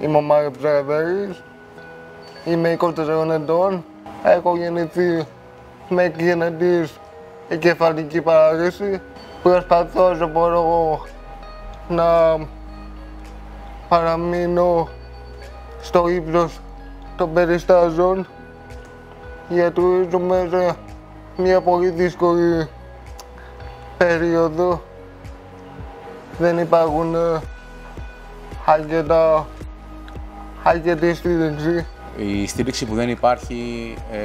Είμαι ο Μάριος Ψαραδέρης, είμαι 24 ετών, έχω γεννηθεί με εκγενετής εγκεφαλική παράδειση. Προσπαθώ όσο μπορώ να παραμείνω στο ύψος των περιστάζων γιατί ζούμε σε μια πολύ δύσκολη περίοδο. Δεν υπάρχουν ε, αρκετά, αρκετή στήριξη. Η στήριξη που δεν υπάρχει ε,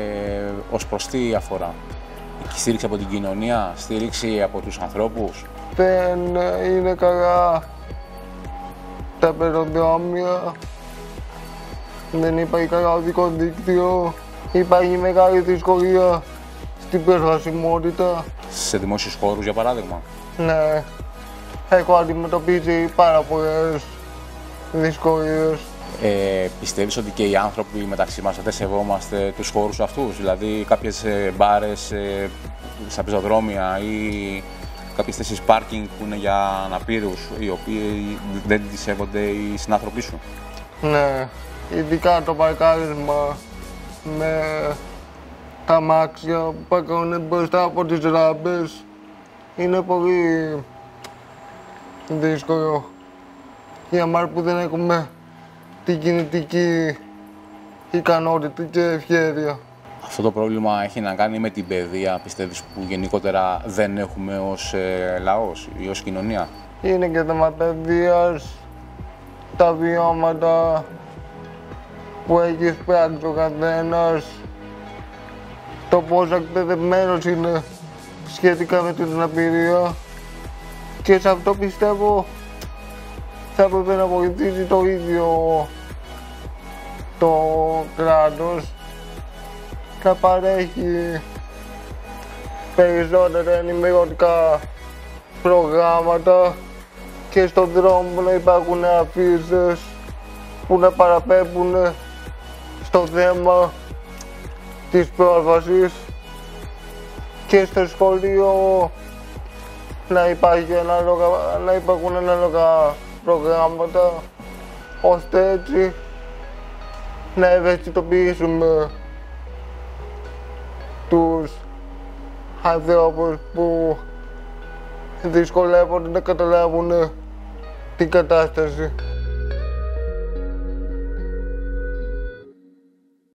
ως προς τι αφορά; Η στήριξη από την κοινωνία, στήριξη από τους ανθρώπους; Δεν ε, είναι καλά τα πεζοδρόμια, δεν υπάρχει καλά οδικό δίκτυο, υπάρχει μεγάλη δυσκολία στην προσβασιμότητα. Σε δημόσιους χώρους, για παράδειγμα; Ναι, έχω αντιμετωπίσει πάρα πολλές δυσκολίες. Ε, πιστεύεις ότι και οι άνθρωποι μεταξύ μας δεν σεβόμαστε τους χώρους αυτούς, δηλαδή κάποιες ε, μπάρες ε, στα πεζοδρόμια ή κάποιες θέσεις πάρκινγκ που είναι για αναπήρους, οι οποίοι δεν τις σέβονται οι συνάνθρωποι σου; Ναι, ειδικά το παρκάρισμα με τα μάξια που παρκώνουν μπροστά από τις ράμπες είναι πολύ δύσκολο για μας που δεν έχουμε την κινητική ικανότητα και ευχέρεια. Αυτό το πρόβλημα έχει να κάνει με την παιδεία, πιστεύεις, που γενικότερα δεν έχουμε ως ε, λαός ή ως κοινωνία; Είναι και θέμα παιδείας, τα βιώματα που έχεις πράξει ο καθένας, το πόσο εκπαιδευμένος είναι σχετικά με την αναπηρία και σε αυτό πιστεύω θα έπρεπε να βοηθήσει το ίδιο το κράτος. Να παρέχει περισσότερα ενημερωτικά προγράμματα και στον δρόμο να υπάρχουν αφήσεις που να παραπέμπουν στο θέμα της πρόσβασης και στο σχολείο να, υπάρχει ανάλογα, να υπάρχουν ανάλογα προγράμματα ώστε έτσι να ευαισθητοποιήσουμε τους ανθρώπους που δυσκολεύονται να καταλάβουν την κατάσταση.